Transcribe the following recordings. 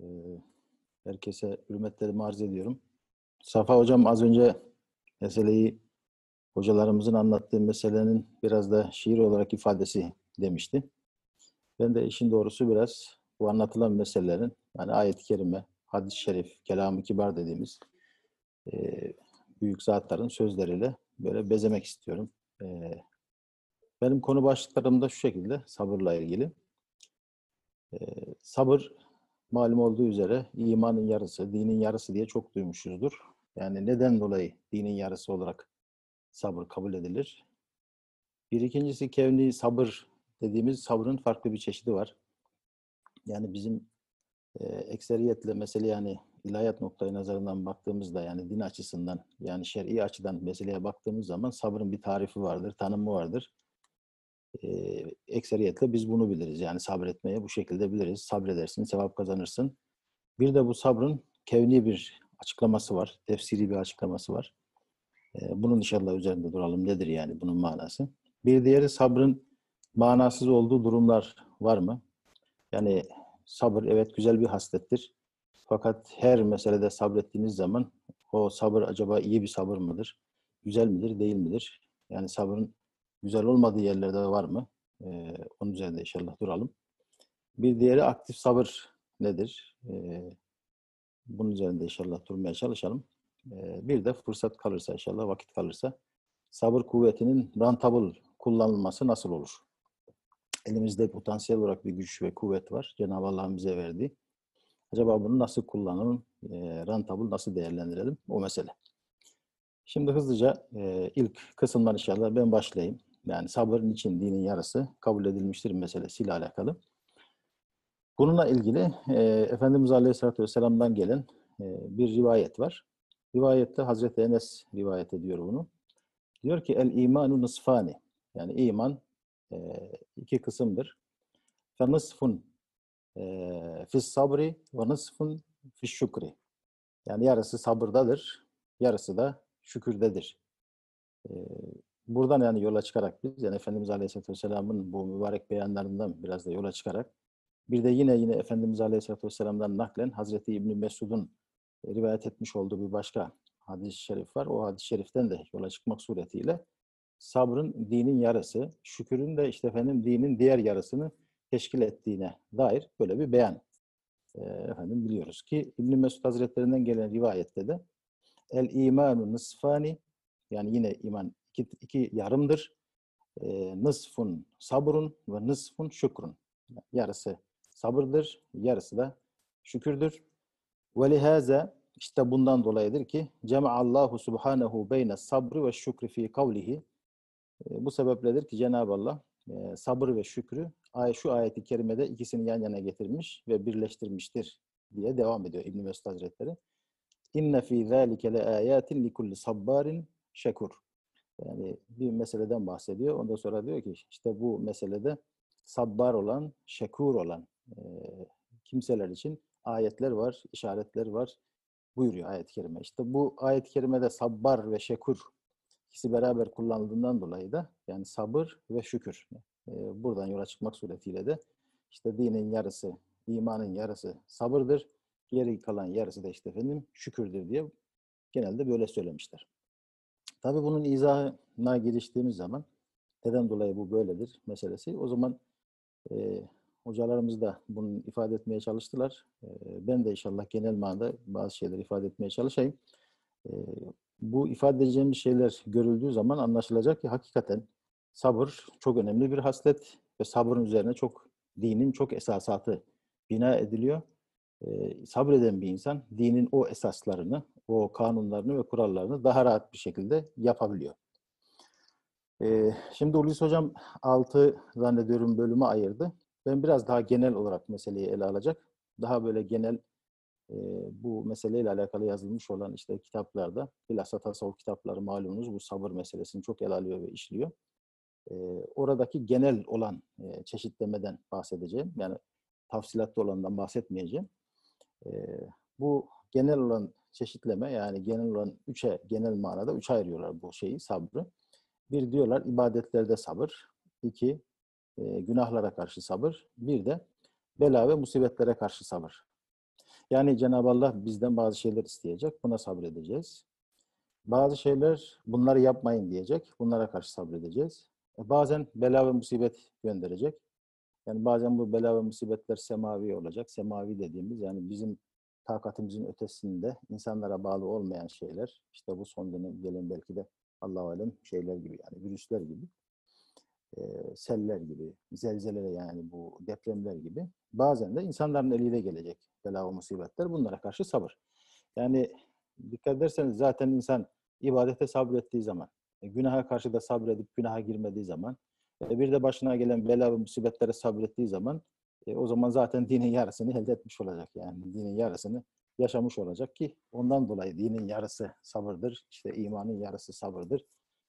Ee, herkese hürmetlerimi arz ediyorum. Safa Hocam az önce meseleyi hocalarımızın anlattığı meselenin biraz da şiir olarak ifadesi demişti. Ben de işin doğrusu biraz bu anlatılan meselelerin yani ayet-i kerime, hadis-i şerif, kelam-ı kibar dediğimiz e, büyük zatların sözleriyle böyle bezemek istiyorum. E, benim konu başlıklarım da şu şekilde sabırla ilgili. E, sabır malum olduğu üzere imanın yarısı, dinin yarısı diye çok duymuşuzdur. Yani neden dolayı dinin yarısı olarak sabır kabul edilir? Bir ikincisi kevni sabır dediğimiz sabrın farklı bir çeşidi var. Yani bizim e, ekseriyetle mesele yani ilahiyat noktayı nazarından baktığımızda yani din açısından yani şer'i açıdan meseleye baktığımız zaman sabrın bir tarifi vardır, tanımı vardır. E, ekseriyetle biz bunu biliriz. Yani sabretmeye bu şekilde biliriz. Sabredersin, sevap kazanırsın. Bir de bu sabrın kevni bir açıklaması var. Tefsiri bir açıklaması var. E, bunun inşallah üzerinde duralım. Nedir yani bunun manası? Bir diğeri sabrın manasız olduğu durumlar var mı? Yani sabır evet güzel bir haslettir. Fakat her meselede sabrettiğiniz zaman o sabır acaba iyi bir sabır mıdır? Güzel midir, değil midir? Yani sabrın güzel olmadığı yerlerde var mı? Ee, onun üzerinde inşallah duralım. Bir diğeri aktif sabır nedir? Ee, bunun üzerinde inşallah durmaya çalışalım. Ee, bir de fırsat kalırsa inşallah, vakit kalırsa sabır kuvvetinin rentable kullanılması nasıl olur? Elimizde potansiyel olarak bir güç ve kuvvet var. Cenab-ı Allah'ın bize verdiği. Acaba bunu nasıl kullanalım, e, rentable nasıl değerlendirelim? O mesele. Şimdi hızlıca e, ilk kısımdan inşallah ben başlayayım. Yani sabırın için dinin yarısı kabul edilmiştir meselesiyle alakalı. Bununla ilgili e, Efendimiz Aleyhisselatü Vesselam'dan gelen e, bir rivayet var. Rivayette Hazreti Enes rivayet ediyor bunu. Diyor ki el imanu nısfani. Yani iman e, iki kısımdır. Fe nısfun e, fis sabri ve nısfun fis şükri. Yani yarısı sabırdadır, yarısı da şükürdedir. E, buradan yani yola çıkarak biz, yani Efendimiz Aleyhisselatü Vesselam'ın bu mübarek beyanlarından biraz da yola çıkarak, bir de yine yine Efendimiz Aleyhisselatü Vesselam'dan naklen Hazreti İbni Mesud'un rivayet etmiş olduğu bir başka hadis-i şerif var. O hadis-i şeriften de yola çıkmak suretiyle sabrın dinin yarısı, şükürün de işte efendim dinin diğer yarısını teşkil ettiğine dair böyle bir beyan. E, efendim biliyoruz ki İbn Mesud Hazretlerinden gelen rivayette de el imanu nısfani yani yine iman iki, iki yarımdır. E, nısfun sabrun ve nısfun şükrun. Yarısı sabırdır, yarısı da şükürdür. Ve lihaza işte bundan dolayıdır ki Allahu subhanehu beyne sabri ve şükri fi kavlihi bu sebepledir ki Cenab-ı Allah e, sabır ve şükrü şu ayeti kerimede ikisini yan yana getirmiş ve birleştirmiştir diye devam ediyor İbn Mesud Hazretleri. İnne fî zâlike le âyâtin li kulli sabbarin şekur. Yani bir meseleden bahsediyor. Ondan sonra diyor ki işte bu meselede sabbar olan, şekur olan e, kimseler için ayetler var, işaretler var buyuruyor ayet-i kerime. İşte bu ayet-i kerimede sabbar ve şekur ikisi beraber kullanıldığından dolayı da yani sabır ve şükür. E, buradan yola çıkmak suretiyle de işte dinin yarısı, imanın yarısı sabırdır. Geri kalan yarısı da işte efendim şükürdür diye genelde böyle söylemişler. Tabii bunun izahına giriştiğimiz zaman neden dolayı bu böyledir meselesi. O zaman e, hocalarımız da bunu ifade etmeye çalıştılar. E, ben de inşallah genel manada bazı şeyleri ifade etmeye çalışayım. E, bu ifade edeceğimiz şeyler görüldüğü zaman anlaşılacak ki hakikaten sabır çok önemli bir haslet ve sabrın üzerine çok dinin çok esasatı bina ediliyor. Ee, sabreden bir insan dinin o esaslarını, o kanunlarını ve kurallarını daha rahat bir şekilde yapabiliyor. Ee, şimdi Hulusi Hocam 6 zannediyorum bölüme ayırdı. Ben biraz daha genel olarak meseleyi ele alacak. Daha böyle genel e, bu meseleyle alakalı yazılmış olan işte kitaplarda, bilhassa tasavvuf kitapları malumunuz bu sabır meselesini çok ele alıyor ve işliyor. E, oradaki genel olan e, çeşitlemeden bahsedeceğim. Yani tafsilatlı olandan bahsetmeyeceğim. E, bu genel olan çeşitleme yani genel olan üçe, genel manada üçe ayırıyorlar bu şeyi, sabrı. Bir diyorlar ibadetlerde sabır. iki e, günahlara karşı sabır. Bir de bela ve musibetlere karşı sabır. Yani Cenab-ı Allah bizden bazı şeyler isteyecek. Buna sabredeceğiz. Bazı şeyler bunları yapmayın diyecek. Bunlara karşı sabredeceğiz. E, Bazen bela ve musibet gönderecek. Yani bazen bu bela ve musibetler semavi olacak. Semavi dediğimiz yani bizim takatimizin ötesinde insanlara bağlı olmayan şeyler. İşte bu son dönem gelen belki de Allah alem şeyler gibi yani virüsler gibi. e, seller gibi, zelzeleler yani bu depremler gibi. Bazen de insanların eliyle gelecek bela ve musibetler. Bunlara karşı sabır. Yani dikkat ederseniz zaten insan ibadete sabrettiği zaman, e, günaha karşı da sabredip günaha girmediği zaman, e, bir de başına gelen bela ve musibetlere sabrettiği zaman e, o zaman zaten dinin yarısını elde etmiş olacak. Yani dinin yarısını yaşamış olacak ki ondan dolayı dinin yarısı sabırdır, işte imanın yarısı sabırdır,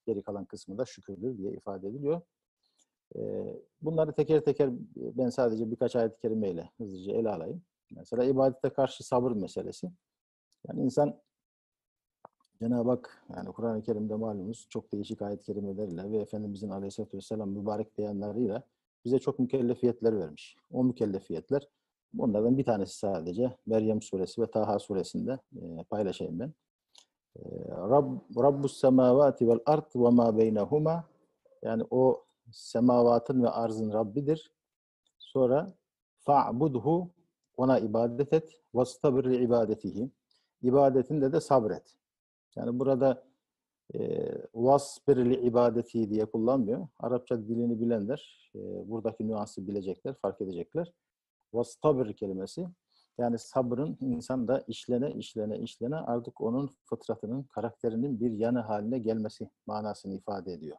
geri kalan kısmı da şükürdür diye ifade ediliyor. E, bunları teker teker e, ben sadece birkaç ayet-i kerimeyle hızlıca ele alayım. Mesela ibadete karşı sabır meselesi. Yani insan Cenab-ı Hak yani Kur'an-ı Kerim'de malumunuz çok değişik ayet-i kerimelerle ve Efendimizin Aleyhisselatü Vesselam mübarek beyanlarıyla bize çok mükellefiyetler vermiş. O mükellefiyetler bunlardan bir tanesi sadece Meryem suresi ve Taha suresinde e, paylaşayım ben. E, Rab, Rabbus semavati vel ard ve ma beynehuma yani o semavatın ve arzın Rabbidir. Sonra fa'budhu ona ibadet et vastabir li ibadetihi ibadetinde de sabret. Yani burada vasbir ibadeti diye kullanmıyor. Arapça dilini bilenler buradaki nüansı bilecekler, fark edecekler. Vastabir kelimesi yani sabrın insanda işlene işlene işlene artık onun fıtratının, karakterinin bir yanı haline gelmesi manasını ifade ediyor.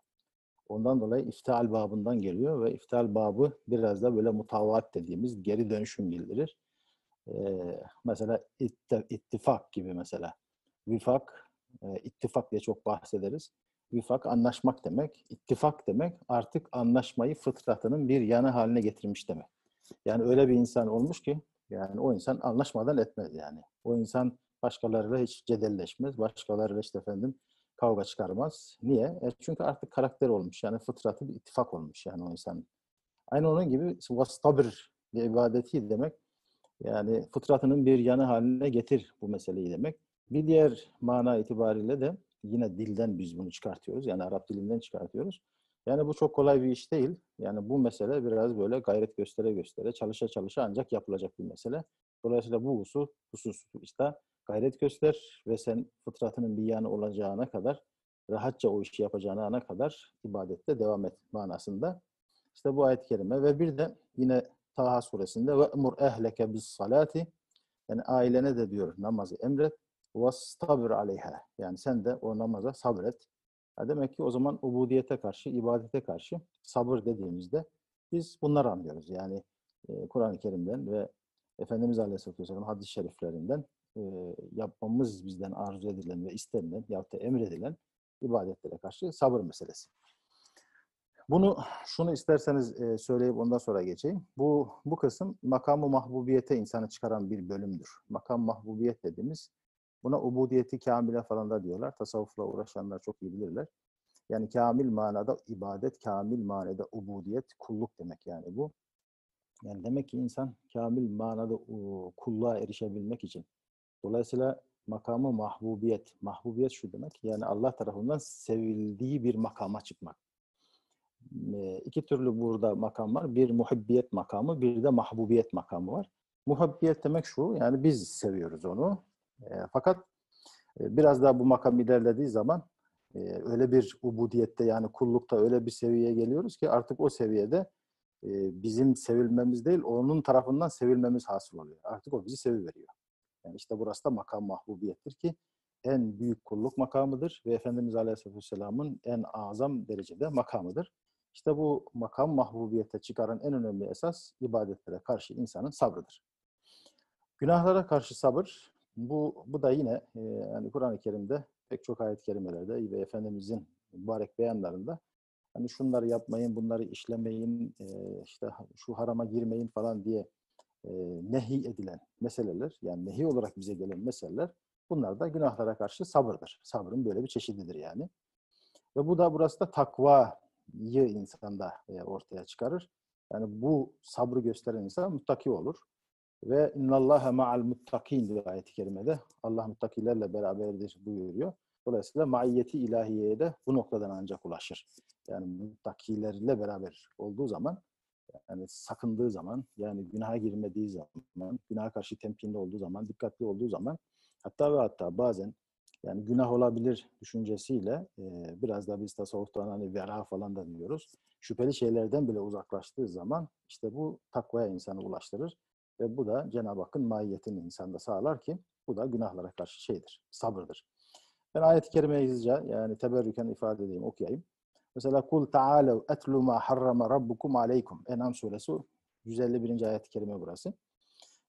Ondan dolayı iftial babından geliyor ve iftial babı biraz da böyle mutavaat dediğimiz geri dönüşüm bildirir. Ee, mesela ittifak gibi mesela. Vifak, e, ittifak diye çok bahsederiz. Vifak anlaşmak demek. İttifak demek artık anlaşmayı fıtratının bir yanı haline getirmiş demek. Yani öyle bir insan olmuş ki yani o insan anlaşmadan etmez yani. O insan başkalarıyla hiç cedelleşmez. Başkalarıyla işte efendim kavga çıkarmaz. Niye? E çünkü artık karakter olmuş. Yani fıtratı bir ittifak olmuş yani o insanın. Aynı onun gibi vastabir ve ibadeti demek yani fıtratının bir yanı haline getir bu meseleyi demek. Bir diğer mana itibariyle de yine dilden biz bunu çıkartıyoruz. Yani Arap dilinden çıkartıyoruz. Yani bu çok kolay bir iş değil. Yani bu mesele biraz böyle gayret göstere göstere, çalışa çalışa ancak yapılacak bir mesele. Dolayısıyla bu husus, husus işte gayret göster ve sen fıtratının bir yanı olacağına kadar, rahatça o işi yapacağına ana kadar ibadette devam et manasında. İşte bu ayet-i kerime ve bir de yine Taha suresinde ve emur ehleke bis salati yani ailene de diyor namazı emret vastabir aleyha yani sen de o namaza sabret. Ya demek ki o zaman ubudiyete karşı, ibadete karşı sabır dediğimizde biz bunları anlıyoruz. Yani e, Kur'an-ı Kerim'den ve Efendimiz Aleyhisselatü Vesselam hadis-i şeriflerinden e, yapmamız bizden arzu edilen ve istenilen yahut da emredilen ibadetlere karşı sabır meselesi. Bunu şunu isterseniz e, söyleyip ondan sonra geçeyim. Bu bu kısım makamı mahbubiyete insanı çıkaran bir bölümdür. Makam mahbubiyet dediğimiz buna ubudiyeti kamile falan da diyorlar. Tasavvufla uğraşanlar çok iyi bilirler. Yani kamil manada ibadet, kamil manada ubudiyet, kulluk demek yani bu. Yani demek ki insan kamil manada kulluğa erişebilmek için. Dolayısıyla makamı mahbubiyet. Mahbubiyet şu demek. Yani Allah tarafından sevildiği bir makama çıkmak. E, iki türlü burada makam var. Bir muhibbiyet makamı, bir de mahbubiyet makamı var. Muhibbiyet demek şu, yani biz seviyoruz onu. E, fakat e, biraz daha bu makam ilerlediği zaman e, öyle bir ubudiyette yani kullukta öyle bir seviyeye geliyoruz ki artık o seviyede e, bizim sevilmemiz değil, onun tarafından sevilmemiz hasıl oluyor. Artık o bizi seviveriyor. Yani işte burası da makam mahbubiyettir ki en büyük kulluk makamıdır ve Efendimiz Aleyhisselatü Vesselam'ın en azam derecede makamıdır. İşte bu makam mahbubiyete çıkaran en önemli esas ibadetlere karşı insanın sabrıdır. Günahlara karşı sabır, bu, bu da yine e, yani Kur'an-ı Kerim'de pek çok ayet-i kerimelerde ve Efendimizin mübarek beyanlarında hani şunları yapmayın, bunları işlemeyin, e, işte şu harama girmeyin falan diye e, nehi edilen meseleler, yani nehi olarak bize gelen meseleler bunlar da günahlara karşı sabırdır. Sabrın böyle bir çeşididir yani. Ve bu da burası da takvayı insanda e, ortaya çıkarır. Yani bu sabrı gösteren insan muttaki olur. Ve innallâhe ma'al muttakin diyor ayet-i kerimede. Allah muttakilerle beraberdir buyuruyor. Dolayısıyla maiyeti ilahiyeye de bu noktadan ancak ulaşır. Yani muttakilerle beraber olduğu zaman yani sakındığı zaman, yani günaha girmediği zaman, günaha karşı temkinli olduğu zaman, dikkatli olduğu zaman, hatta ve hatta bazen yani günah olabilir düşüncesiyle e, biraz da biz tasavvuftan hani vera falan da diyoruz. Şüpheli şeylerden bile uzaklaştığı zaman işte bu takvaya insanı ulaştırır. Ve bu da Cenab-ı Hakk'ın mahiyetini insanda sağlar ki bu da günahlara karşı şeydir, sabırdır. Ben ayet-i kerimeyi hızlıca yani teberrüken ifade edeyim, okuyayım. Mesela kul ta'alev etlu ma harrama rabbukum aleykum. En'am suresi 151. ayet-i kerime burası.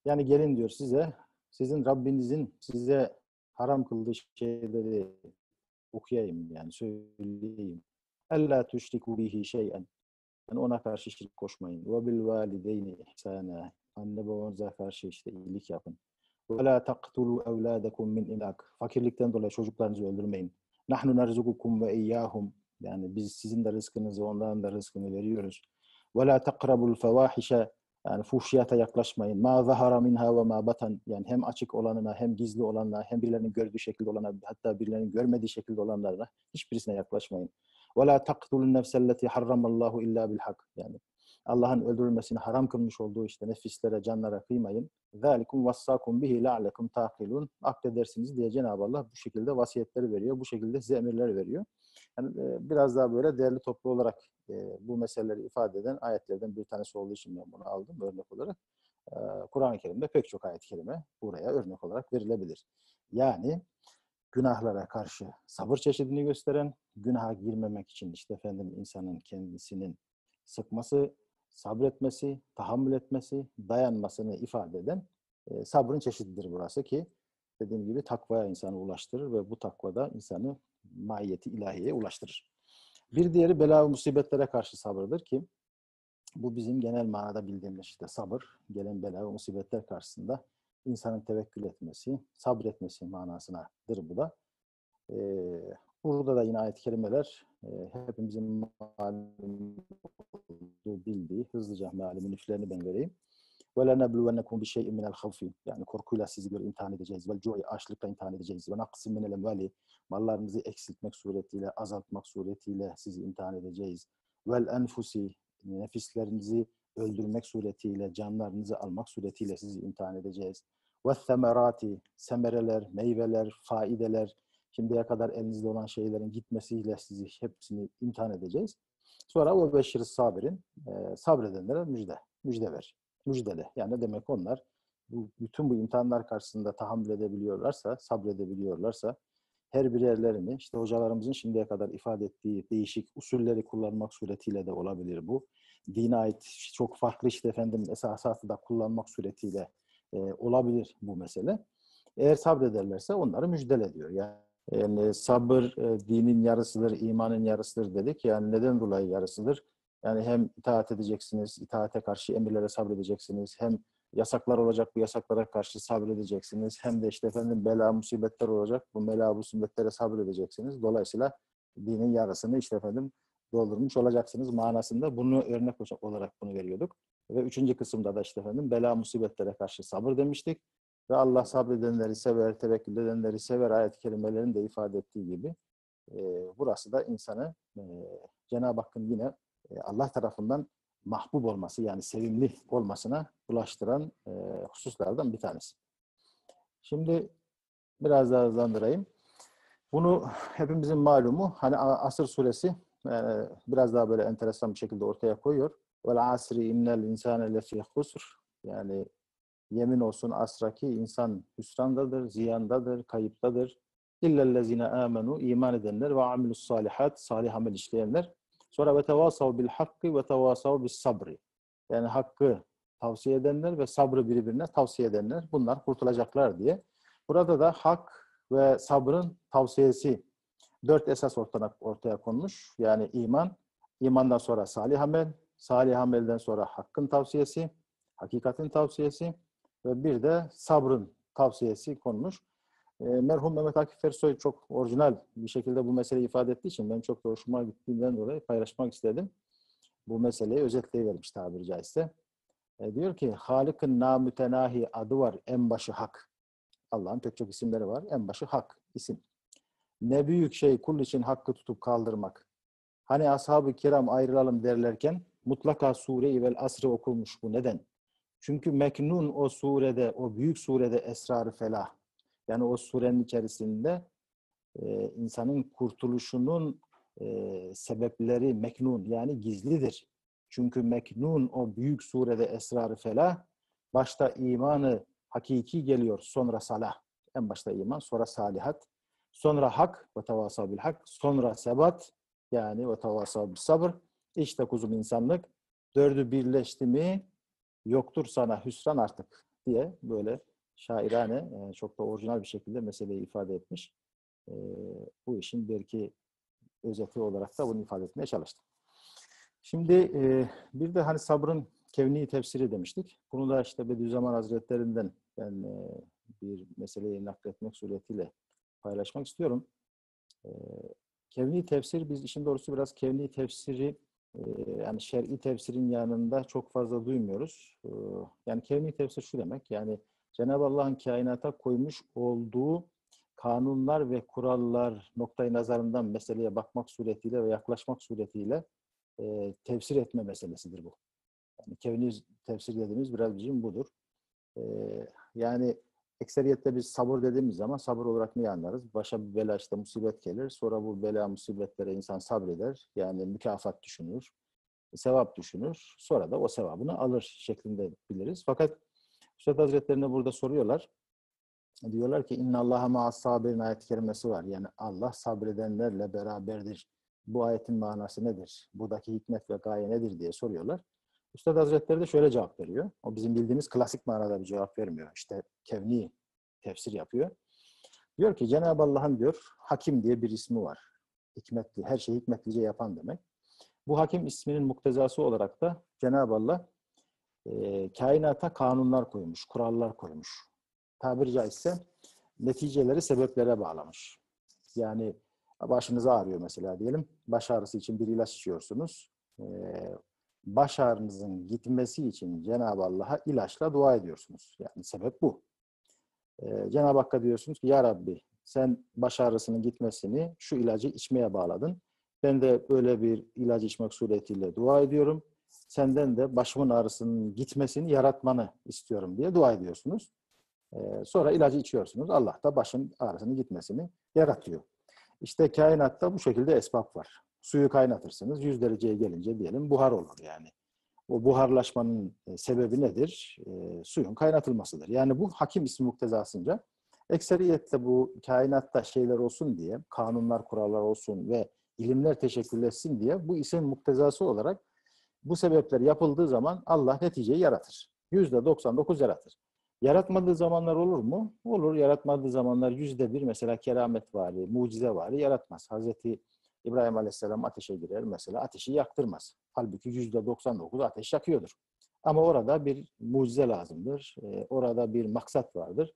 Yani gelin diyor size, sizin Rabbinizin size haram kıldığı şeyleri okuyayım yani söyleyeyim. Ella tuşriku bihi şey'en. Yani ona karşı şirk koşmayın. Ve bil valideyni ihsana. Anne babanıza karşı işte iyilik yapın. La taqtulu evladakum min ilak. Fakirlikten dolayı çocuklarınızı öldürmeyin. Narzukukum ve iyyahum. Yani biz sizin de rızkınızı, onların da rızkını veriyoruz. Ve la taqrabul fevahişe yani fuhşiyata yaklaşmayın. Ma zahara minha ve ma batan. Yani hem açık olanına hem gizli olanına hem birilerinin gördüğü şekilde olana hatta birilerinin görmediği şekilde olanlarına hiçbirisine yaklaşmayın. Ve la taqtulun nefselleti harramallahu illa bil hak. Yani Allah'ın öldürülmesini haram kılmış olduğu işte nefislere, canlara kıymayın. Zalikum vassakum bihi la'alekum taqilun. Akledersiniz diye Cenab-ı Allah bu şekilde vasiyetleri veriyor. Bu şekilde size emirler veriyor. Yani biraz daha böyle değerli toplu olarak bu meseleleri ifade eden ayetlerden bir tanesi olduğu için ben bunu aldım örnek olarak. Kur'an-ı Kerim'de pek çok ayet-i kerime buraya örnek olarak verilebilir. Yani günahlara karşı sabır çeşidini gösteren, günaha girmemek için işte efendim insanın kendisinin sıkması, sabretmesi, tahammül etmesi, dayanmasını ifade eden e, sabrın çeşididir burası ki dediğim gibi takvaya insanı ulaştırır ve bu takvada insanı mahiyeti ilahiye ulaştırır. Bir diğeri bela ve musibetlere karşı sabırdır ki bu bizim genel manada bildiğimiz işte sabır, gelen bela ve musibetler karşısında insanın tevekkül etmesi, sabretmesi manasınadır bu da. Ee, burada da yine ayet-i kerimeler hepimizin malum bildiği, hızlıca mealimin üflerini ben vereyim. وَلَنَبْلُوَنَّكُمْ بِشَيْءٍ مِنَ الْخَوْفِ Yani korkuyla sizi göre imtihan edeceğiz. وَالْجُوءِ Açlıkla imtihan edeceğiz. وَنَقْسٍ مِنَ الْاَمْوَالِ Mallarınızı eksiltmek suretiyle, azaltmak suretiyle sizi imtihan edeceğiz. وَالْاَنْفُسِ Nefislerinizi öldürmek suretiyle, canlarınızı almak suretiyle sizi imtihan edeceğiz. وَالثَّمَرَاتِ Semereler, meyveler, faideler, şimdiye kadar elinizde olan şeylerin gitmesiyle sizi hepsini imtihan edeceğiz. Sonra o beşir sabirin, e, sabredenlere müjde, müjde ver müjdele. Yani demek onlar? Bu, bütün bu imtihanlar karşısında tahammül edebiliyorlarsa, sabredebiliyorlarsa, her birerlerini işte hocalarımızın şimdiye kadar ifade ettiği değişik usulleri kullanmak suretiyle de olabilir bu. Dine ait çok farklı işte efendim esasatı da kullanmak suretiyle e, olabilir bu mesele. Eğer sabrederlerse onları müjdele diyor. Yani, yani sabır e, dinin yarısıdır, imanın yarısıdır dedik. Yani neden dolayı yarısıdır? Yani hem itaat edeceksiniz, itaate karşı emirlere sabredeceksiniz, hem yasaklar olacak bu yasaklara karşı sabredeceksiniz, hem de işte efendim bela musibetler olacak bu bela musibetlere sabredeceksiniz. Dolayısıyla dinin yarısını işte efendim doldurmuş olacaksınız manasında bunu örnek olarak bunu veriyorduk. Ve üçüncü kısımda da işte efendim bela musibetlere karşı sabır demiştik. Ve Allah sabredenleri sever, tevekkül edenleri sever ayet-i kerimelerin de ifade ettiği gibi. E, burası da insanı e, Cenab-ı Hakk'ın yine e, Allah tarafından mahbub olması yani sevimli olmasına ulaştıran e, hususlardan bir tanesi. Şimdi biraz daha hızlandırayım. Bunu hepimizin malumu hani Asır suresi e, biraz daha böyle enteresan bir şekilde ortaya koyuyor. Vel asri innel insane lefî husr. Yani yemin olsun asraki insan hüsrandadır, ziyandadır, kayıptadır. İllellezine amenu iman edenler ve amilus salihat salih amel işleyenler Sonra ve tevasav bil hakkı ve tevasav bis sabri. Yani hakkı tavsiye edenler ve sabrı birbirine tavsiye edenler bunlar kurtulacaklar diye. Burada da hak ve sabrın tavsiyesi dört esas ortaya, ortaya konmuş. Yani iman, imandan sonra salih amel, salih amelden sonra hakkın tavsiyesi, hakikatin tavsiyesi ve bir de sabrın tavsiyesi konmuş. E, merhum Mehmet Akif Ersoy çok orijinal bir şekilde bu meseleyi ifade ettiği için ben çok da hoşuma gittiğinden dolayı paylaşmak istedim. Bu meseleyi özetleyivermiş tabiri caizse. E, diyor ki Halık'ın namütenahi adı var. En başı hak. Allah'ın pek çok isimleri var. En başı hak isim. Ne büyük şey kul için hakkı tutup kaldırmak. Hani ashab-ı kiram ayrılalım derlerken mutlaka sure-i vel asrı okulmuş bu. Neden? Çünkü meknun o surede, o büyük surede esrar felah. Yani o surenin içerisinde e, insanın kurtuluşunun e, sebepleri meknun yani gizlidir. Çünkü meknun o büyük surede esrar felah. Başta imanı hakiki geliyor, sonra salah. En başta iman, sonra salihat. Sonra hak ve tevasabil hak. Sonra sebat yani ve tevasabil sabır. İşte kuzum insanlık. Dördü birleşti mi yoktur sana hüsran artık diye böyle şairane çok da orijinal bir şekilde meseleyi ifade etmiş. Bu işin belki özeti olarak da bunu ifade etmeye çalıştım. Şimdi bir de hani sabrın kevni tefsiri demiştik. Bunu da işte Bediüzzaman Hazretlerinden ben bir meseleyi nakletmek suretiyle paylaşmak istiyorum. Kevni tefsir, biz işin doğrusu biraz kevni tefsiri yani şer'i tefsirin yanında çok fazla duymuyoruz. Yani kevni tefsir şu demek, yani Cenab-ı Allah'ın kainata koymuş olduğu kanunlar ve kurallar noktayı nazarından meseleye bakmak suretiyle ve yaklaşmak suretiyle e, tefsir etme meselesidir bu. Yani kevni tefsir dediğimiz biraz bizim budur. E, yani ekseriyette biz sabır dediğimiz zaman sabır olarak ne anlarız? Başa bir bela işte musibet gelir. Sonra bu bela musibetlere insan sabreder. Yani mükafat düşünür. Sevap düşünür. Sonra da o sevabını alır şeklinde biliriz. Fakat Üstad Hazretlerine burada soruyorlar. Diyorlar ki inna Allah'a ma'as sabirin ayet-i kerimesi var. Yani Allah sabredenlerle beraberdir. Bu ayetin manası nedir? Buradaki hikmet ve gaye nedir diye soruyorlar. Üstad Hazretleri de şöyle cevap veriyor. O bizim bildiğimiz klasik manada bir cevap vermiyor. İşte kevni tefsir yapıyor. Diyor ki Cenab-ı Allah'ın diyor hakim diye bir ismi var. Hikmetli, her şeyi hikmetlice yapan demek. Bu hakim isminin muktezası olarak da Cenab-ı Allah e, kainata kanunlar koymuş, kurallar koymuş. Tabiri caizse neticeleri sebeplere bağlamış. Yani başınız ağrıyor mesela diyelim. Baş ağrısı için bir ilaç içiyorsunuz. E, baş ağrınızın gitmesi için Cenab-ı Allah'a ilaçla dua ediyorsunuz. Yani sebep bu. Ee, Cenab-ı Hakk'a diyorsunuz ki Ya Rabbi sen baş ağrısının gitmesini şu ilacı içmeye bağladın. Ben de böyle bir ilacı içmek suretiyle dua ediyorum. Senden de başımın ağrısının gitmesini yaratmanı istiyorum diye dua ediyorsunuz. Ee, sonra ilacı içiyorsunuz. Allah da başın ağrısının gitmesini yaratıyor. İşte kainatta bu şekilde esbab var. Suyu kaynatırsınız. 100 dereceye gelince diyelim buhar olur yani. O buharlaşmanın e, sebebi nedir? E, suyun kaynatılmasıdır. Yani bu hakim ismi muktezasınca ekseriyetle bu kainatta şeyler olsun diye, kanunlar, kurallar olsun ve ilimler teşekkül etsin diye bu isim muktezası olarak bu sebepler yapıldığı zaman Allah neticeyi yaratır. Yüzde 99 yaratır. Yaratmadığı zamanlar olur mu? Olur. Yaratmadığı zamanlar yüzde bir mesela keramet vari, mucize vari yaratmaz. Hazreti İbrahim Aleyhisselam ateşe girer mesela ateşi yaktırmaz. Halbuki yüzde 99 ateş yakıyordur. Ama orada bir mucize lazımdır. E, orada bir maksat vardır.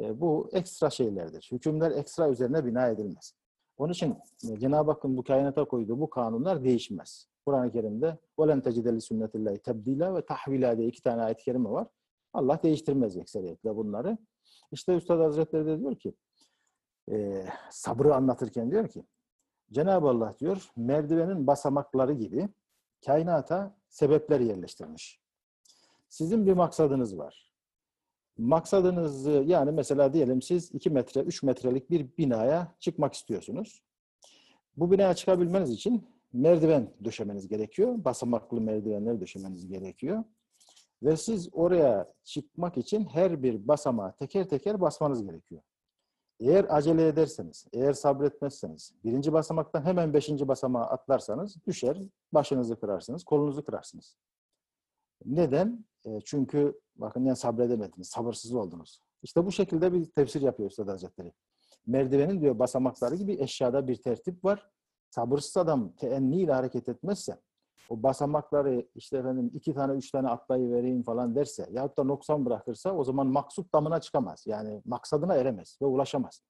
E, bu ekstra şeylerdir. Hükümler ekstra üzerine bina edilmez. Onun için e, Cenab-ı Hakk'ın bu kainata koyduğu bu kanunlar değişmez. Kur'an-ı Kerim'de وَلَنْ تَجِدَ لِسُنَّةِ اللّٰهِ تَبْد۪يلًا ve tahvila diye iki tane ayet-i kerime var. Allah değiştirmez ekseriyetle bunları. İşte Üstad Hazretleri de diyor ki e, sabrı anlatırken diyor ki Cenab-ı Allah diyor merdivenin basamakları gibi kainata sebepler yerleştirmiş. Sizin bir maksadınız var. Maksadınızı yani mesela diyelim siz 2 metre, 3 metrelik bir binaya çıkmak istiyorsunuz. Bu binaya çıkabilmeniz için merdiven döşemeniz gerekiyor. Basamaklı merdivenler döşemeniz gerekiyor. Ve siz oraya çıkmak için her bir basamağa teker teker basmanız gerekiyor. Eğer acele ederseniz, eğer sabretmezseniz, birinci basamaktan hemen beşinci basamağa atlarsanız düşer, başınızı kırarsınız, kolunuzu kırarsınız. Neden? E, çünkü bakın yani sabredemediniz, sabırsız oldunuz. İşte bu şekilde bir tefsir yapıyor Üstad Hazretleri. Merdivenin diyor basamakları gibi eşyada bir tertip var. Sabırsız adam teenniyle hareket etmezse, o basamakları işte efendim iki tane üç tane atlayıvereyim falan derse yahut da noksan bırakırsa o zaman maksut damına çıkamaz. Yani maksadına eremez ve ulaşamaz.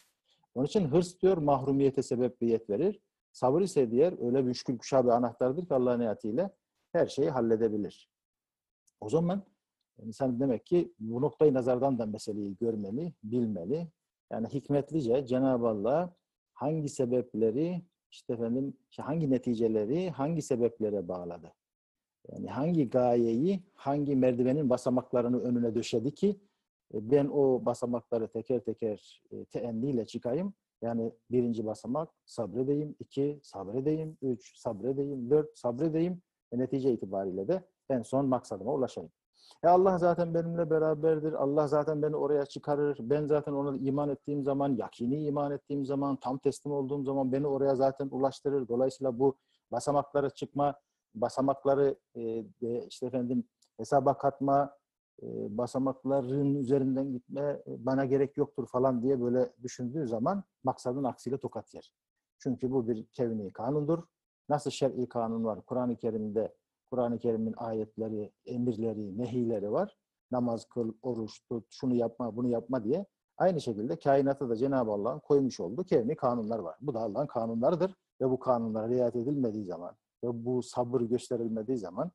Onun için hırs diyor mahrumiyete sebebiyet verir. Sabır ise diğer öyle müşkül kuşağı bir anahtardır ki Allah'ın niyetiyle her şeyi halledebilir. O zaman İnsan demek ki bu noktayı nazardan da meseleyi görmeli, bilmeli. Yani hikmetlice Cenab-ı Allah hangi sebepleri, işte efendim işte hangi neticeleri hangi sebeplere bağladı? Yani hangi gayeyi, hangi merdivenin basamaklarını önüne döşedi ki e, ben o basamakları teker teker e, teenniyle çıkayım. Yani birinci basamak sabredeyim, iki sabredeyim, üç sabredeyim, dört sabredeyim ve netice itibariyle de en son maksadıma ulaşayım. E Allah zaten benimle beraberdir. Allah zaten beni oraya çıkarır. Ben zaten ona iman ettiğim zaman, yakini iman ettiğim zaman, tam teslim olduğum zaman beni oraya zaten ulaştırır. Dolayısıyla bu basamaklara çıkma, basamakları e, işte efendim hesaba katma, e, basamakların üzerinden gitme e, bana gerek yoktur falan diye böyle düşündüğü zaman maksadın aksiyle tokat yer. Çünkü bu bir kevni kanundur. Nasıl şer'i kanun var Kur'an-ı Kerim'de Kur'an-ı Kerim'in ayetleri, emirleri, nehileri var. Namaz kıl, oruç tut, şunu yapma, bunu yapma diye. Aynı şekilde kainatta da Cenab-ı Allah'ın koymuş olduğu kevni kanunlar var. Bu da Allah'ın kanunlarıdır ve bu kanunlara riayet edilmediği zaman ve bu sabır gösterilmediği zaman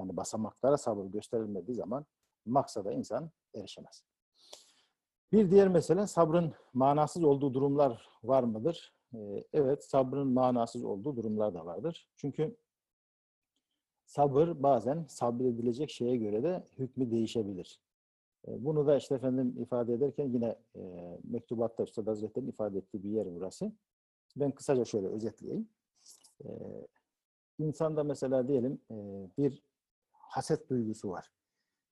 yani basamaklara sabır gösterilmediği zaman maksada insan erişemez. Bir diğer mesele sabrın manasız olduğu durumlar var mıdır? Ee, evet, sabrın manasız olduğu durumlar da vardır. Çünkü sabır bazen sabredilecek şeye göre de hükmü değişebilir. Ee, bunu da işte efendim ifade ederken yine e, mektubatta Üstad Hazretleri'nin ifade ettiği bir yer burası. Ben kısaca şöyle özetleyeyim. Ee, insanda mesela diyelim e, bir haset duygusu var.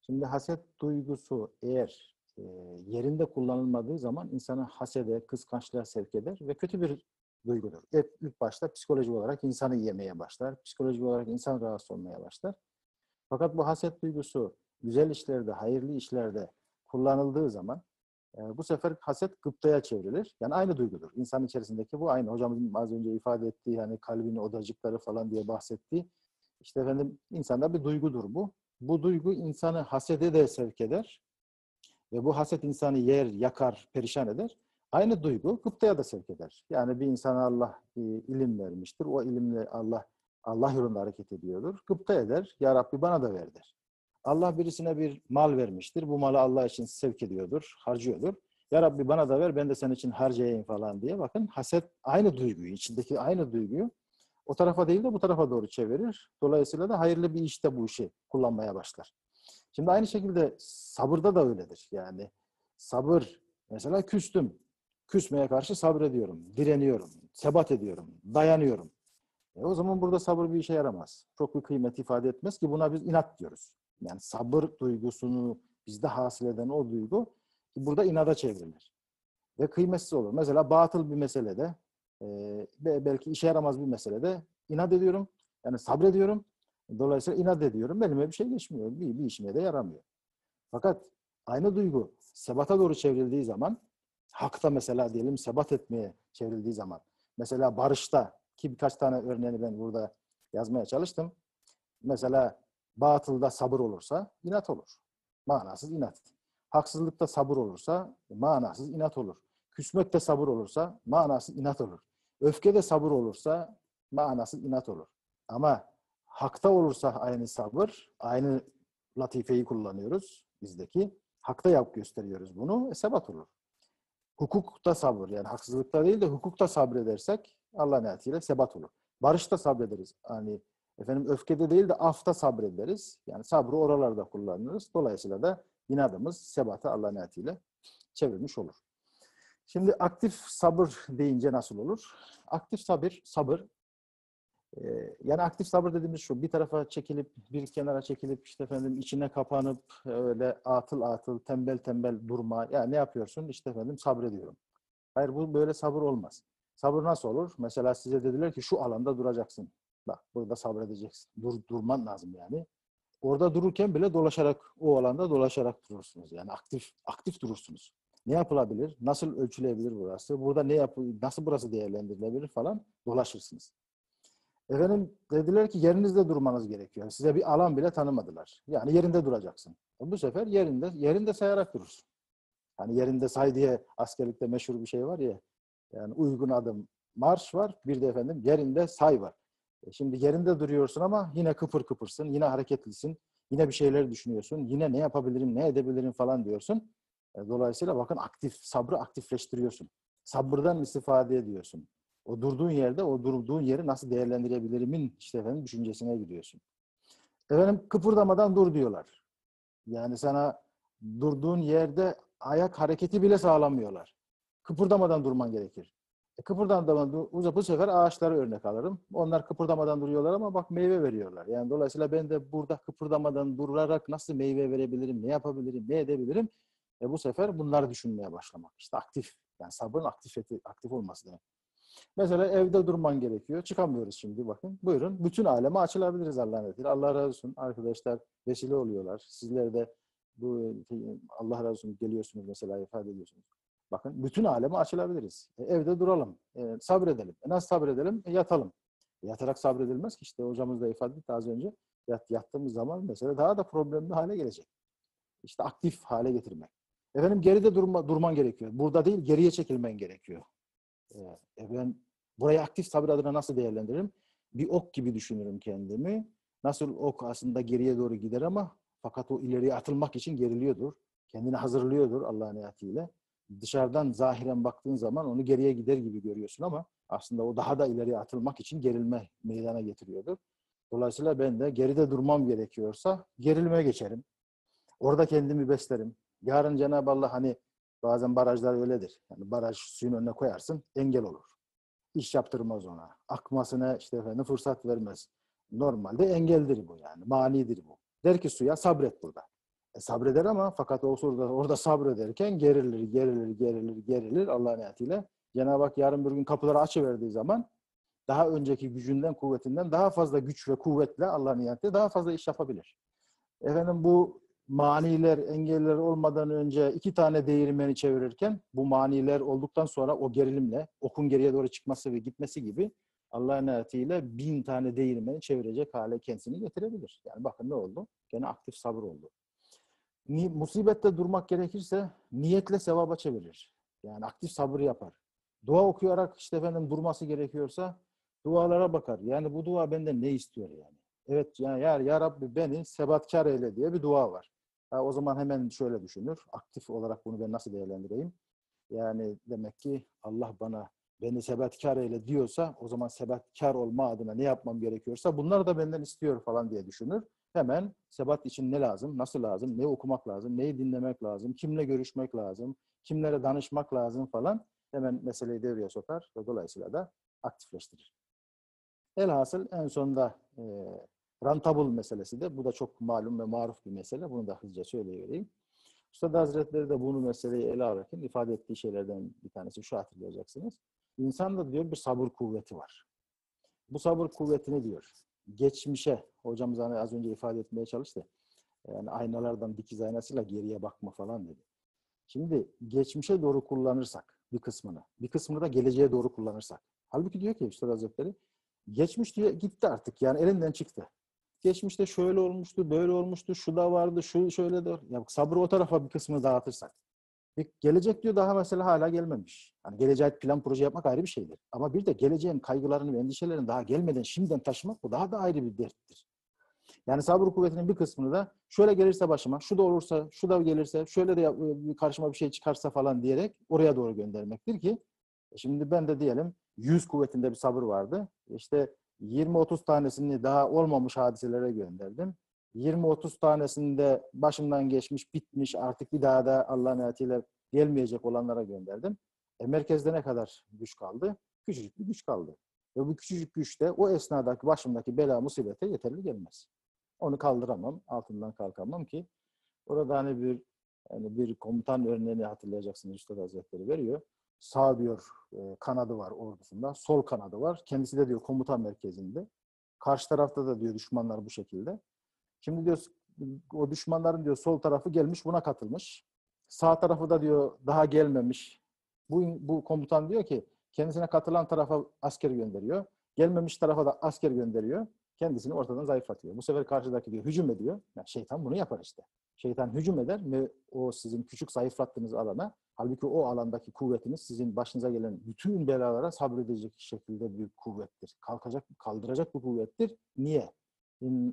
Şimdi haset duygusu eğer e, yerinde kullanılmadığı zaman insanı hasede, kıskançlığa sevk eder ve kötü bir duygudur. İlk, ilk başta psikolojik olarak insanı yemeye başlar. Psikolojik olarak insan rahatsız olmaya başlar. Fakat bu haset duygusu güzel işlerde, hayırlı işlerde kullanıldığı zaman e, bu sefer haset gıptaya çevrilir. Yani aynı duygudur. İnsan içerisindeki bu aynı. Hocamızın az önce ifade ettiği yani kalbin odacıkları falan diye bahsettiği işte efendim insanda bir duygudur bu. Bu duygu insanı hasede de sevk eder. Ve bu haset insanı yer, yakar, perişan eder. Aynı duygu gıptaya da sevk eder. Yani bir insana Allah e, ilim vermiştir. O ilimle Allah Allah yolunda hareket ediyordur. Gıpta eder. Ya Rabbi bana da ver der. Allah birisine bir mal vermiştir. Bu malı Allah için sevk ediyordur, harcıyordur. Ya Rabbi bana da ver ben de senin için harcayayım falan diye. Bakın haset aynı duyguyu, içindeki aynı duyguyu o tarafa değil de bu tarafa doğru çevirir. Dolayısıyla da hayırlı bir işte bu işi kullanmaya başlar. Şimdi aynı şekilde sabırda da öyledir. Yani sabır, mesela küstüm. Küsmeye karşı sabrediyorum, direniyorum, sebat ediyorum, dayanıyorum. E o zaman burada sabır bir işe yaramaz. Çok bir kıymet ifade etmez ki buna biz inat diyoruz. Yani sabır duygusunu bizde hasıl eden o duygu burada inada çevrilir. Ve kıymetsiz olur. Mesela batıl bir meselede e, belki işe yaramaz bir meselede inat ediyorum. Yani sabrediyorum. Dolayısıyla inat ediyorum. Benimle bir şey geçmiyor. Bir, bir işime de yaramıyor. Fakat aynı duygu sebata doğru çevrildiği zaman hakta mesela diyelim sebat etmeye çevrildiği zaman mesela barışta ki birkaç tane örneğini ben burada yazmaya çalıştım. Mesela batılda sabır olursa inat olur. Manasız inat. Haksızlıkta sabır olursa manasız inat olur. Küsmekte sabır olursa manasız inat olur. Öfkede sabır olursa manasız inat olur. Ama hakta olursa aynı sabır, aynı latifeyi kullanıyoruz bizdeki. Hakta yap gösteriyoruz bunu, e, sebat olur. Hukukta sabır yani haksızlıkta değil de hukukta sabredersek Allah niyetiyle sebat olur. Barışta sabrederiz. Hani efendim öfkede değil de afta sabrederiz. Yani sabrı oralarda kullanırız. Dolayısıyla da inadımız sebata Allah niyetiyle çevirmiş olur. Şimdi aktif sabır deyince nasıl olur? Aktif sabır, sabır yani aktif sabır dediğimiz şu, bir tarafa çekilip, bir kenara çekilip, işte efendim içine kapanıp, öyle atıl atıl, tembel tembel durma. Ya ne yapıyorsun? İşte efendim sabrediyorum. Hayır bu böyle sabır olmaz. Sabır nasıl olur? Mesela size dediler ki şu alanda duracaksın. Bak burada sabredeceksin. Dur, durman lazım yani. Orada dururken bile dolaşarak, o alanda dolaşarak durursunuz. Yani aktif aktif durursunuz. Ne yapılabilir? Nasıl ölçülebilir burası? Burada ne yap nasıl burası değerlendirilebilir falan dolaşırsınız. Efendim dediler ki yerinizde durmanız gerekiyor. Size bir alan bile tanımadılar. Yani yerinde duracaksın. E bu sefer yerinde yerinde sayarak durursun. Hani yerinde say diye askerlikte meşhur bir şey var ya. Yani uygun adım marş var. Bir de efendim yerinde say var. E şimdi yerinde duruyorsun ama yine kıpır kıpırsın. Yine hareketlisin. Yine bir şeyler düşünüyorsun. Yine ne yapabilirim, ne edebilirim falan diyorsun. E, Dolayısıyla bakın aktif, sabrı aktifleştiriyorsun. Sabırdan istifade ediyorsun. O durduğun yerde, o durduğun yeri nasıl değerlendirebilirimin işte efendim düşüncesine gidiyorsun. Efendim kıpırdamadan dur diyorlar. Yani sana durduğun yerde ayak hareketi bile sağlamıyorlar. Kıpırdamadan durman gerekir. E, kıpırdamadan uzak bu sefer ağaçları örnek alırım. Onlar kıpırdamadan duruyorlar ama bak meyve veriyorlar. Yani dolayısıyla ben de burada kıpırdamadan durarak nasıl meyve verebilirim, ne yapabilirim, ne edebilirim? E bu sefer bunları düşünmeye başlamak. İşte aktif. Yani sabrın aktif, aktif olması demek. Mesela evde durman gerekiyor. Çıkamıyoruz şimdi bakın. Buyurun. Bütün aleme açılabiliriz Allah'ın izniyle. Allah razı olsun. Arkadaşlar vesile oluyorlar. Sizler de bu Allah razı olsun geliyorsunuz mesela ifade ediyorsunuz. Bakın bütün aleme açılabiliriz. E, evde duralım. E, sabredelim. E, nasıl sabredelim? E, yatalım. E, yatarak sabredilmez ki işte hocamız da ifade etti az önce. Yat, yattığımız zaman mesela daha da problemli hale gelecek. İşte aktif hale getirmek. Efendim geride durma, durman gerekiyor. Burada değil geriye çekilmen gerekiyor. E, ben burayı aktif sabır adına nasıl değerlendiririm? Bir ok gibi düşünürüm kendimi. Nasıl ok aslında geriye doğru gider ama fakat o ileriye atılmak için geriliyordur. Kendini hazırlıyordur Allah'ın ayetiyle. Dışarıdan zahiren baktığın zaman onu geriye gider gibi görüyorsun ama aslında o daha da ileriye atılmak için gerilme meydana getiriyordur. Dolayısıyla ben de geride durmam gerekiyorsa gerilmeye geçerim. Orada kendimi beslerim. Yarın Cenab-ı Allah hani bazen barajlar öyledir. Yani baraj suyun önüne koyarsın engel olur. İş yaptırmaz ona. Akmasına işte efendim fırsat vermez. Normalde engeldir bu yani. Manidir bu. Der ki suya sabret burada. E, sabreder ama fakat o orada, orada sabrederken gerilir, gerilir, gerilir, gerilir Allah'ın ayetiyle. Cenab-ı Hak yarın bir gün kapıları açıverdiği zaman daha önceki gücünden, kuvvetinden daha fazla güç ve kuvvetle Allah'ın ayetiyle daha fazla iş yapabilir. Efendim bu maniler, engeller olmadan önce iki tane değirmeni çevirirken bu maniler olduktan sonra o gerilimle okun geriye doğru çıkması ve gitmesi gibi Allah'ın ayetiyle bin tane değirmeni çevirecek hale kendisini getirebilir. Yani bakın ne oldu? Gene aktif sabır oldu. Ni, musibette durmak gerekirse niyetle sevaba çevirir. Yani aktif sabır yapar. Dua okuyarak işte efendim durması gerekiyorsa dualara bakar. Yani bu dua benden ne istiyor yani? Evet yani ya, ya Rabbi beni sebatkar eyle diye bir dua var. O zaman hemen şöyle düşünür. Aktif olarak bunu ben nasıl değerlendireyim? Yani demek ki Allah bana beni sebatkar eyle diyorsa o zaman sebatkar olma adına ne yapmam gerekiyorsa bunlar da benden istiyor falan diye düşünür. Hemen sebat için ne lazım, nasıl lazım, ne okumak lazım, neyi dinlemek lazım, kimle görüşmek lazım, kimlere danışmak lazım falan hemen meseleyi devreye sokar ve dolayısıyla da aktifleştirir. Elhasıl en sonunda e, rentable meselesi de bu da çok malum ve maruf bir mesele. Bunu da hızlıca söyleyivereyim. Üstad Hazretleri de bunu meseleyi ele alırken ifade ettiği şeylerden bir tanesi şu hatırlayacaksınız. İnsanda diyor bir sabır kuvveti var. Bu sabır kuvvetini diyor geçmişe, hocamız hani az önce ifade etmeye çalıştı. Yani aynalardan dikiz aynasıyla geriye bakma falan dedi. Şimdi geçmişe doğru kullanırsak bir kısmını, bir kısmını da geleceğe doğru kullanırsak. Halbuki diyor ki Üstad Hazretleri, geçmiş diyor gitti artık yani elinden çıktı. Geçmişte şöyle olmuştu, böyle olmuştu, şu da vardı, şu şöyle de. Ya sabrı o tarafa bir kısmını dağıtırsak. Gelecek diyor daha mesela hala gelmemiş. Hani geleceğe plan proje yapmak ayrı bir şeydir. Ama bir de geleceğin kaygılarını ve endişelerini daha gelmeden şimdiden taşımak bu daha da ayrı bir derttir. Yani sabır kuvvetinin bir kısmını da şöyle gelirse başıma, şu da olursa, şu da gelirse, şöyle de karşıma bir şey çıkarsa falan diyerek oraya doğru göndermektir ki e şimdi ben de diyelim 100 kuvvetinde bir sabır vardı. İşte 20-30 tanesini daha olmamış hadiselere gönderdim. 20-30 tanesinde başımdan geçmiş, bitmiş, artık bir daha da Allah'ın ayetiyle gelmeyecek olanlara gönderdim. E, merkezde ne kadar güç kaldı? Küçücük bir güç kaldı. Ve bu küçücük güç de o esnadaki başımdaki bela musibete yeterli gelmez. Onu kaldıramam, altından kalkamam ki orada hani bir yani bir komutan örneğini hatırlayacaksınız Üstad Hazretleri veriyor. Sağ diyor e, kanadı var ordusunda, sol kanadı var. Kendisi de diyor komutan merkezinde. Karşı tarafta da diyor düşmanlar bu şekilde. Şimdi diyor o düşmanların diyor sol tarafı gelmiş buna katılmış. Sağ tarafı da diyor daha gelmemiş. Bu, bu komutan diyor ki kendisine katılan tarafa asker gönderiyor. Gelmemiş tarafa da asker gönderiyor. Kendisini ortadan zayıflatıyor. Bu sefer karşıdaki diyor hücum ediyor. Yani şeytan bunu yapar işte. Şeytan hücum eder ve o sizin küçük zayıflattığınız alana halbuki o alandaki kuvvetiniz sizin başınıza gelen bütün belalara sabredecek şekilde bir kuvvettir. Kalkacak, kaldıracak bir kuvvettir. Niye?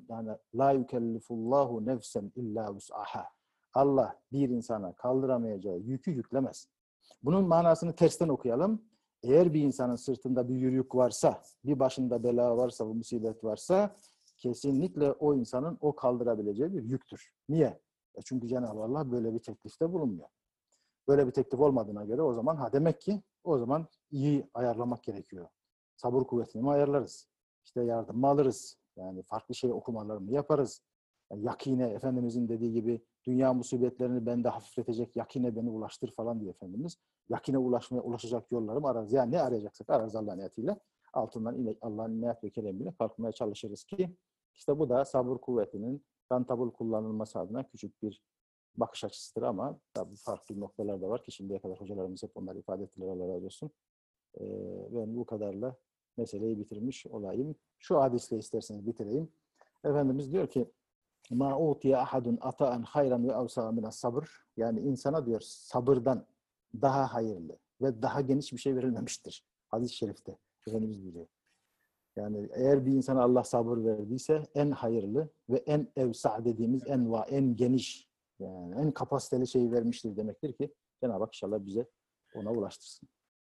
Yani la yükellifullahu nefsen illa vus'aha. Allah bir insana kaldıramayacağı yükü yüklemez. Bunun manasını tersten okuyalım. Eğer bir insanın sırtında bir yük varsa, bir başında bela varsa, bir musibet varsa kesinlikle o insanın o kaldırabileceği bir yüktür. Niye? E çünkü Cenab-ı Allah böyle bir teklifte bulunmuyor. Böyle bir teklif olmadığına göre o zaman ha demek ki o zaman iyi ayarlamak gerekiyor. Sabır kuvvetini mi ayarlarız? İşte yardım mı alırız? Yani farklı şey okumalar mı yaparız? Yani yakine Efendimizin dediği gibi dünya musibetlerini bende hafifletecek yakine beni ulaştır falan diyor Efendimiz. Yakine ulaşmaya ulaşacak yollarımı ararız. Yani ne arayacaksak ararız Allah'ın niyetiyle. Altından Allah'ın niyet ve keremiyle kalkmaya çalışırız ki işte bu da sabır kuvvetinin rantabıl kullanılması adına küçük bir bakış açısıdır ama tabii farklı noktalar da var ki şimdiye kadar hocalarımız hep onları ifade ettiler Allah razı olsun. Ben bu kadarla meseleyi bitirmiş olayım. Şu hadisle isterseniz bitireyim. Efendimiz diyor ki ma utiye ahadun ata'an hayran ve avsa sabır. Yani insana diyor sabırdan daha hayırlı ve daha geniş bir şey verilmemiştir. Hadis-i şerifte Efendimiz buyuruyor. Yani eğer bir insana Allah sabır verdiyse en hayırlı ve en evsa dediğimiz en va en geniş yani en kapasiteli şeyi vermiştir demektir ki Cenab-ı Hak inşallah bize ona ulaştırsın.